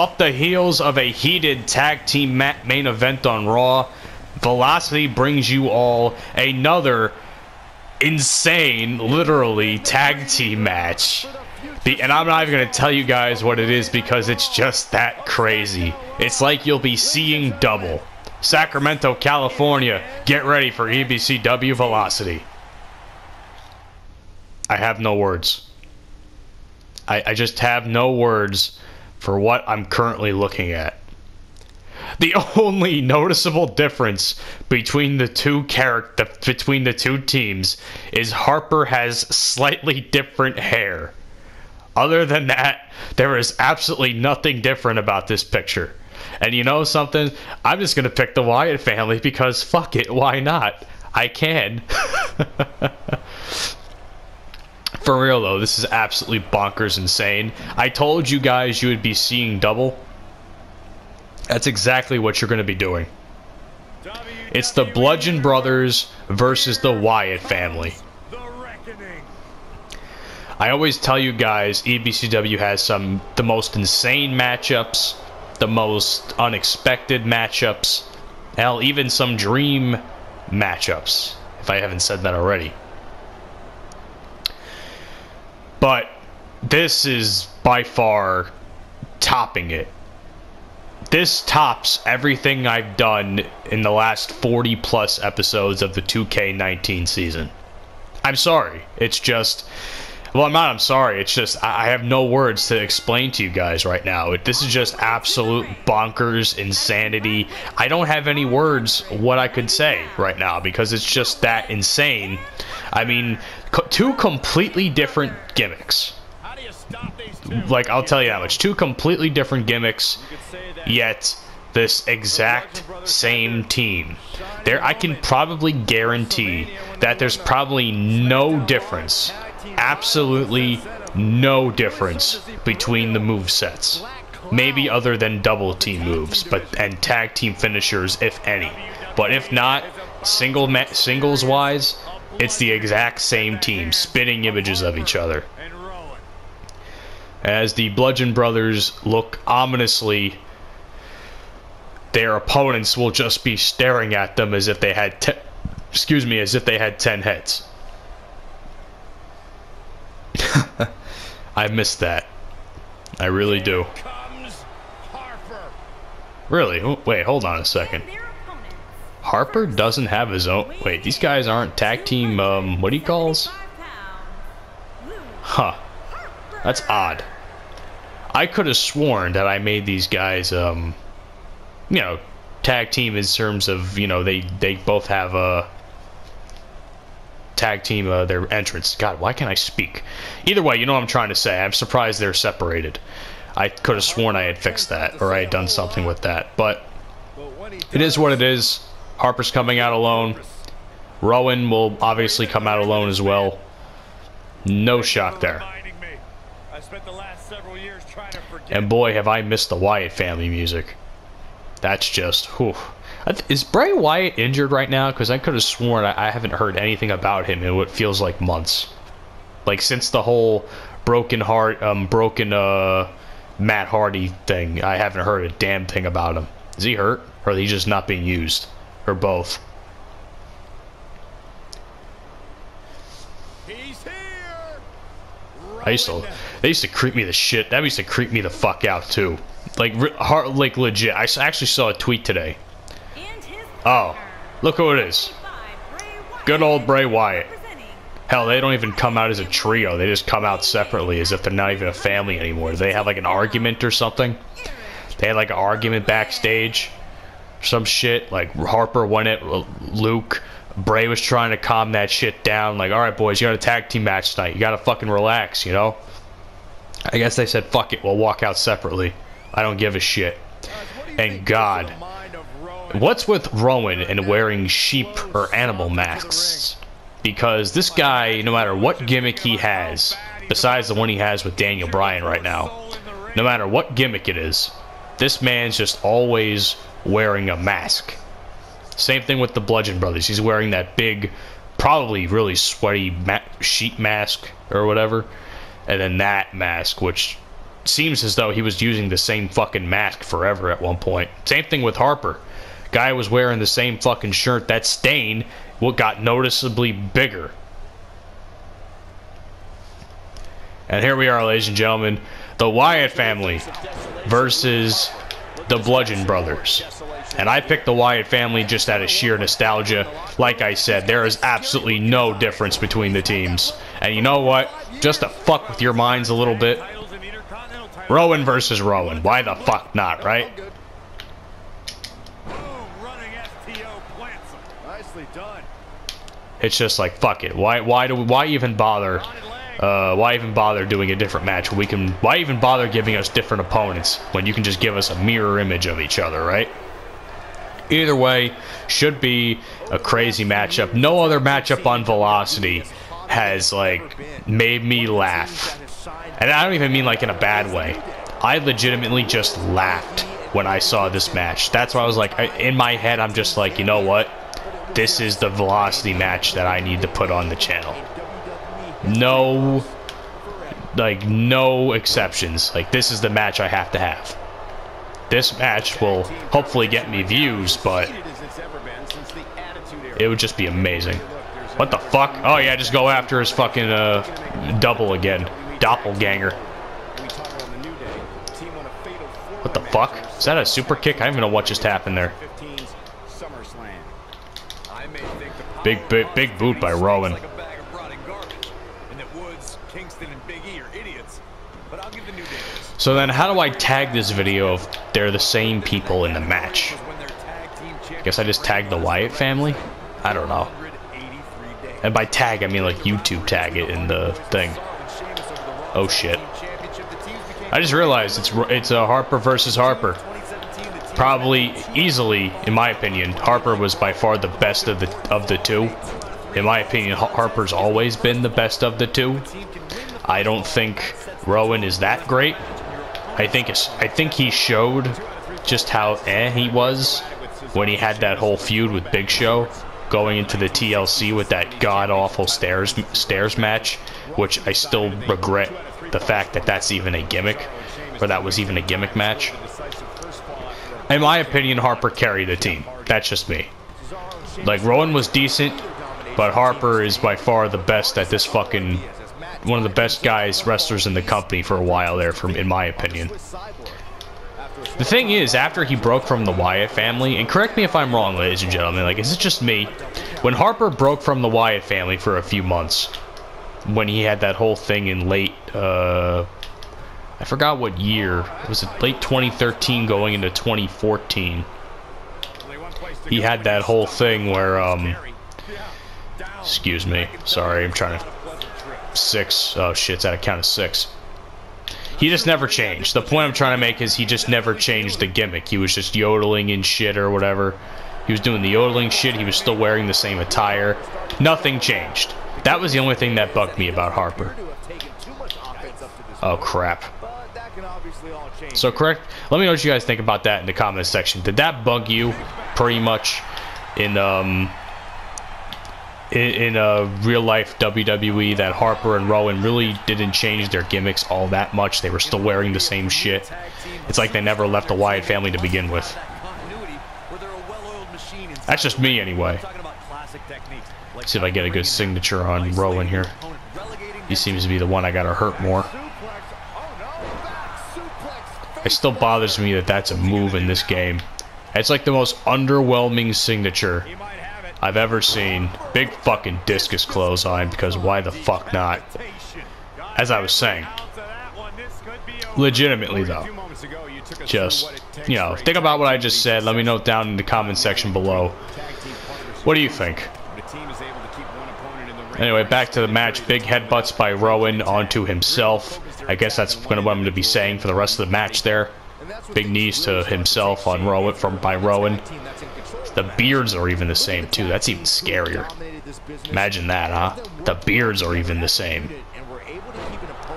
up the heels of a heated tag team main event on Raw, Velocity brings you all another insane, literally, tag team match. The, and I'm not even going to tell you guys what it is because it's just that crazy. It's like you'll be seeing double. Sacramento, California, get ready for EBCW Velocity. I have no words. I, I just have no words for what I'm currently looking at. The only noticeable difference between the two character between the two teams is Harper has slightly different hair. Other than that, there is absolutely nothing different about this picture. And you know something? I'm just to pick the Wyatt family because fuck it, why not? I can. For real though, this is absolutely bonkers insane. I told you guys you would be seeing double. That's exactly what you're going to be doing. It's the Bludgeon Brothers versus the Wyatt family. I always tell you guys EBCW has some the most insane matchups, the most unexpected matchups, hell even some dream matchups if I haven't said that already. But this is by far topping it. This tops everything I've done in the last 40 plus episodes of the 2K19 season. I'm sorry. It's just. Well, I'm not. I'm sorry. It's just I have no words to explain to you guys right now. This is just absolute bonkers insanity. I don't have any words what I could say right now because it's just that insane. I mean, co two completely different gimmicks. Like I'll tell you that much. Two completely different gimmicks, yet this exact same team. There, I can probably guarantee that there's probably no difference absolutely no difference between the move sets. Maybe other than double team moves, but and tag team finishers, if any. But if not, single singles wise, it's the exact same team, spitting images of each other. As the Bludgeon Brothers look ominously, their opponents will just be staring at them as if they had, excuse me, as if they had ten heads. I missed that. I really do. Really? Wait, hold on a second. Harper doesn't have his own. Wait, these guys aren't tag team. Um, what do he calls? Huh. That's odd. I could have sworn that I made these guys, um, you know, tag team in terms of you know they they both have a tag team uh, their entrance. God, why can't I speak? Either way, you know what I'm trying to say. I'm surprised they're separated. I could have sworn I had fixed that or I had done something with that, but it is what it is. Harper's coming out alone. Rowan will obviously come out alone as well. No shock there. And boy, have I missed the Wyatt family music. That's just, whew. Is Bray Wyatt injured right now? Because I could have sworn I, I haven't heard anything about him in what feels like months. Like since the whole broken heart, um, broken uh, Matt Hardy thing, I haven't heard a damn thing about him. Is he hurt, or is he just not being used, or both? I used to, they used to creep me the shit. That used to creep me the fuck out too. Like, heart, like legit. I actually saw a tweet today Oh, look who it is. Good old Bray Wyatt. Hell, they don't even come out as a trio. They just come out separately as if they're not even a family anymore. Do they have like an argument or something? They had like an argument backstage. Some shit. Like Harper won it. Luke. Bray was trying to calm that shit down. Like, alright, boys, you got a tag team match tonight. You gotta fucking relax, you know? I guess they said, fuck it, we'll walk out separately. I don't give a shit. And God, What's with Rowan and wearing sheep or animal masks? Because this guy, no matter what gimmick he has, besides the one he has with Daniel Bryan right now, no matter what gimmick it is, this man's just always wearing a mask. Same thing with the Bludgeon Brothers. He's wearing that big, probably really sweaty ma sheet mask or whatever. And then that mask, which seems as though he was using the same fucking mask forever at one point. Same thing with Harper. Guy was wearing the same fucking shirt. That stain what got noticeably bigger. And here we are, ladies and gentlemen. The Wyatt family versus the Bludgeon Brothers. And I picked the Wyatt family just out of sheer nostalgia. Like I said, there is absolutely no difference between the teams. And you know what? Just to fuck with your minds a little bit. Rowan versus Rowan. Why the fuck not, right? It's just like fuck it. Why why do why even bother uh, why even bother doing a different match? We can. Why even bother giving us different opponents when you can just give us a mirror image of each other, right? Either way, should be a crazy matchup. No other matchup on Velocity has like made me laugh, and I don't even mean like in a bad way. I legitimately just laughed when I saw this match. That's why I was like, in my head, I'm just like, you know what? This is the Velocity match that I need to put on the channel no like no exceptions. Like this is the match I have to have. This match will hopefully get me views but it would just be amazing. What the fuck? Oh yeah just go after his fucking uh double again. Doppelganger. What the fuck? Is that a super kick? I don't even know what just happened there. Big big, big boot by Rowan So then how do I tag this video if they're the same people in the match? Guess I just tag the Wyatt family? I don't know. And by tag, I mean like YouTube tag it in the thing. Oh shit. I just realized it's it's a Harper versus Harper. Probably easily, in my opinion, Harper was by far the best of the of the two. In my opinion, Harper's always been the best of the two. I don't think Rowan is that great. I think I think he showed just how eh he was when he had that whole feud with Big Show going into the TLC with that god awful stairs stairs match, which I still regret the fact that that's even a gimmick, or that was even a gimmick match. In my opinion, Harper carried the team. That's just me. Like Rowan was decent, but Harper is by far the best at this fucking one of the best guys wrestlers in the company for a while there, from in my opinion. The thing is, after he broke from the Wyatt family, and correct me if I'm wrong, ladies and gentlemen, like, is it just me? When Harper broke from the Wyatt family for a few months, when he had that whole thing in late, uh, I forgot what year. Was it late 2013 going into 2014? He had that whole thing where, um, excuse me, sorry, I'm trying to six. Oh shit, it's at a count of six. He just never changed. The point I'm trying to make is he just never changed the gimmick. He was just yodeling and shit or whatever. He was doing the yodeling shit. He was still wearing the same attire. Nothing changed. That was the only thing that bugged me about Harper. Oh crap. So correct. Let me know what you guys think about that in the comments section. Did that bug you pretty much in um in, in a real life WWE that Harper and Rowan really didn't change their gimmicks all that much. They were still wearing the same shit. It's like they never left the Wyatt family to begin with. That's just me anyway. Let's see if I get a good signature on Rowan here. He seems to be the one I gotta hurt more. It still bothers me that that's a move in this game. It's like the most underwhelming signature I've ever seen. Big fucking discus clothesline because why the fuck not? As I was saying. Legitimately though. Just, you know, think about what I just said. Let me know down in the comment section below. What do you think? Anyway, back to the match. Big headbutts by Rowan onto himself. I guess that's what I'm going to be saying for the rest of the match there. Big knees to himself on Rowan from by Rowan. The beards are even the same too. That's even scarier. Imagine that, huh? The beards are even the same.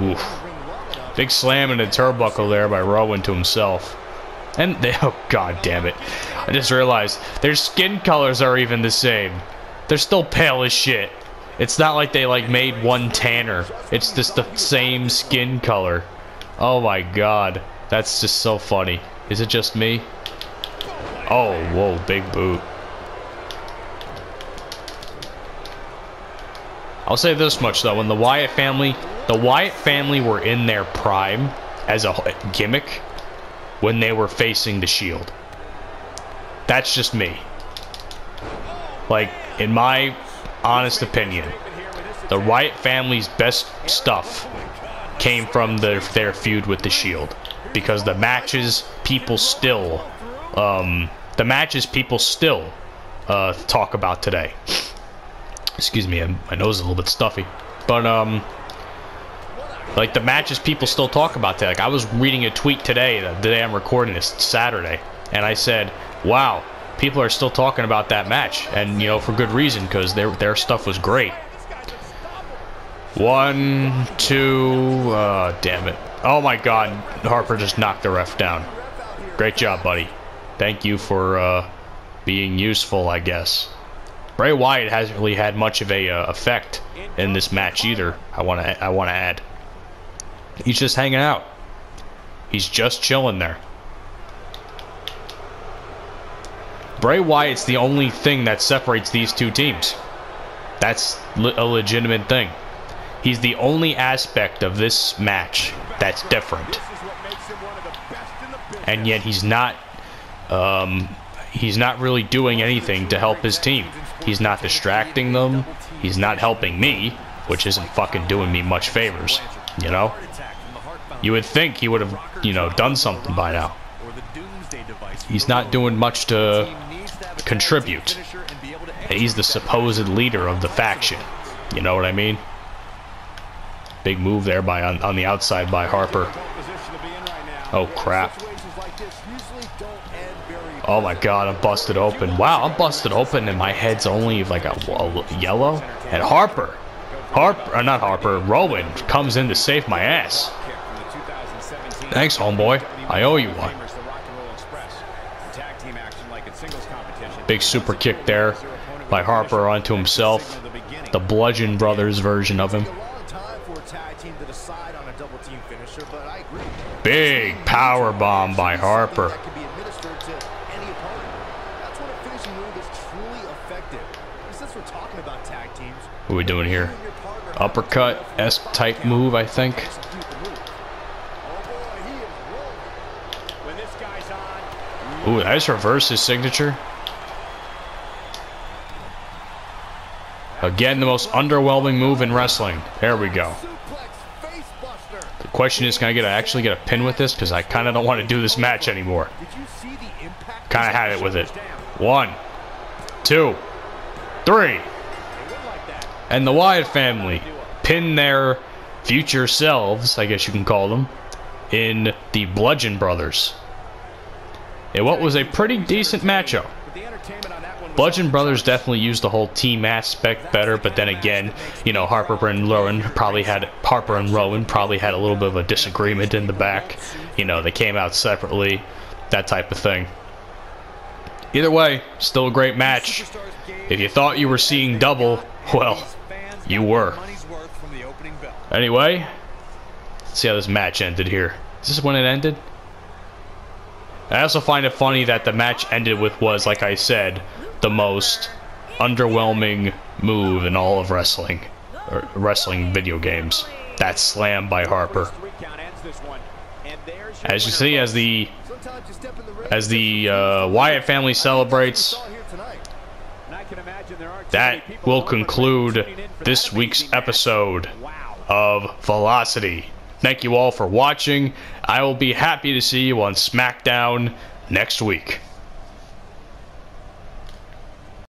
Oof. Big slam and a turnbuckle there by Rowan to himself. And they, oh god damn it. I just realized their skin colors are even the same. They're still pale as shit. It's not like they like made one tanner. It's just the same skin color. Oh my god. That's just so funny. Is it just me? Oh, whoa, big boot. I'll say this much though, when the Wyatt family, the Wyatt family were in their prime as a gimmick when they were facing the Shield. That's just me. Like, in my honest opinion, the Wyatt family's best stuff came from their, their feud with the Shield. Because the matches people still, um, the matches people still uh, talk about today. Excuse me, my nose is a little bit stuffy. But, um, like the matches people still talk about today. Like I was reading a tweet today, the day I'm recording this, Saturday, and I said, wow, people are still talking about that match. And, you know, for good reason, because their, their stuff was great. One, two, uh, damn it. Oh my god, Harper just knocked the ref down. Great job, buddy. Thank you for, uh, being useful, I guess. Bray Wyatt hasn't really had much of a uh, effect in this match either. I want to I want to add. He's just hanging out. He's just chilling there. Bray Wyatt's the only thing that separates these two teams. That's a legitimate thing. He's the only aspect of this match that's different. And yet he's not um, he's not really doing anything to help his team. He's not distracting them. He's not helping me, which isn't fucking doing me much favors, you know? You would think he would have, you know, done something by now. He's not doing much to contribute. He's the supposed leader of the faction. You know what I mean? Big move there by on, on the outside by Harper. Oh crap. Oh my god, I'm busted open. Wow, I'm busted open and my head's only like a, a yellow. And Harper, Harper, uh, not Harper, Rowan comes in to save my ass. Thanks, homeboy. I owe you one. Big super kick there by Harper onto himself. The Bludgeon Brothers version of him. Big power bomb by Harper. What are we doing here? Uppercut S type move, I think. Ooh, nice reverse his signature. Again, the most underwhelming move in wrestling. There we go. The question is, can I get a, actually get a pin with this? Because I kind of don't want to do this match anymore. Kind of had it with it. One, two, three. And the Wyatt family pin their future selves, I guess you can call them, in the Bludgeon Brothers in what was a pretty decent matchup. Bludgeon Brothers definitely used the whole team aspect better, but then again, you know, Harper and Rowan probably had Harper and Rowan probably had a little bit of a disagreement in the back. You know, they came out separately, that type of thing. Either way, still a great match. If you thought you were seeing double, well, you were. Anyway, let's see how this match ended here. Is this when it ended? I also find it funny that the match ended with was, like I said, the most underwhelming move in all of wrestling, or wrestling video games. That slam by Harper. As you see, as the as the uh, Wyatt family celebrates, that will conclude this week's episode of Velocity. Thank you all for watching. I will be happy to see you on SmackDown next week.